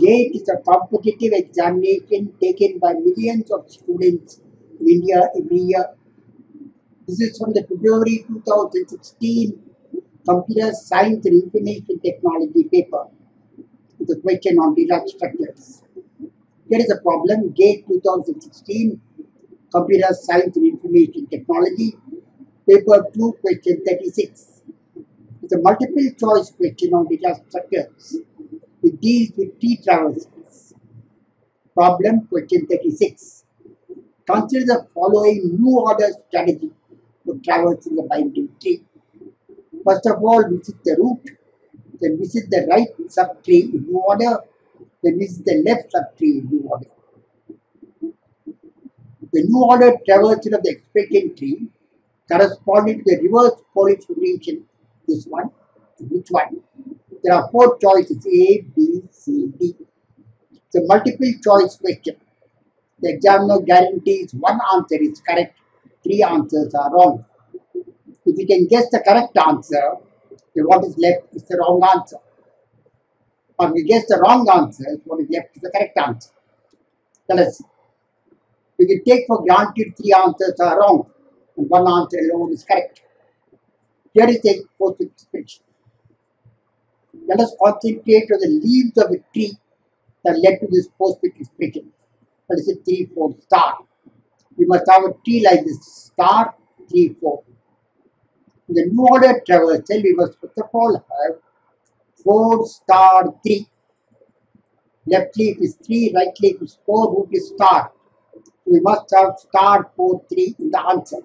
GATE is a competitive examination taken by millions of students in India every year. This is from the February 2016 Computer Science and Information Technology paper with a question on data structures. Here is a problem, GATE 2016 Computer Science and Information Technology, paper 2, question 36. It's a multiple choice question on data structures. It deals with T traversals. Problem question 36. Consider the following new order strategy for traversing a binary tree. First of all, visit the root, then visit the right subtree in new order, then visit the left subtree in new order. The new order traversal of the expression tree corresponding to the reverse Polish relation, this one, which one? There are four choices A, B, C, D. It's a multiple choice question. The examiner guarantees one answer is correct, three answers are wrong. If you can guess the correct answer, then what is left is the wrong answer. Or if you guess the wrong answer, what is left is the correct answer. Let us. We can take for granted three answers are wrong and one answer alone is correct. Here is a post expression. Let us concentrate on the leaves of a tree that led to this postfix expression. Let us say 3, 4 star. We must have a tree like this star 3, 4. In the new order traversal, we must first of all have 4 star 3. Left leaf is 3, right leaf is 4, root is star. We must have star 4, 3 in the answer.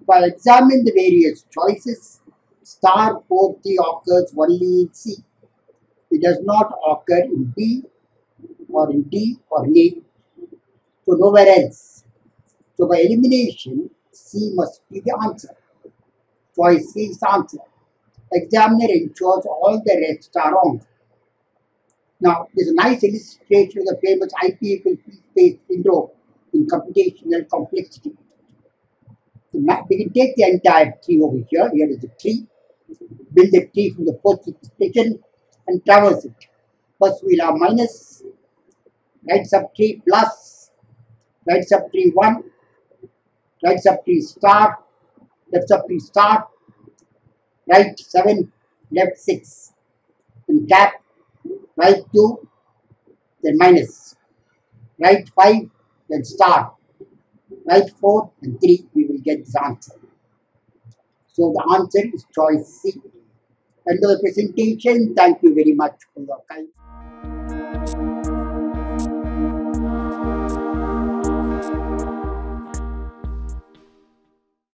If I examine the various choices, star 4, 3 occurs only in C. It does not occur in B or in D or in A. So nowhere else. So by elimination, C must be the answer. Choice C is the answer. Examiner ensures all the rest are wrong. Now, there's a nice illustration of the famous IP equal P space in computational complexity. So we can take the entire tree over here. Here is the tree. Build the tree from the first expression and traverse it. First we'll have minus, right sub subtree plus, right sub subtree 1, right sub subtree star, left sub subtree star, right 7, left 6, and cap, right 2, then minus, right 5, then star, right 4, and 3, we will get this answer. So the answer is choice C. Of the presentation. Thank you very much for your time.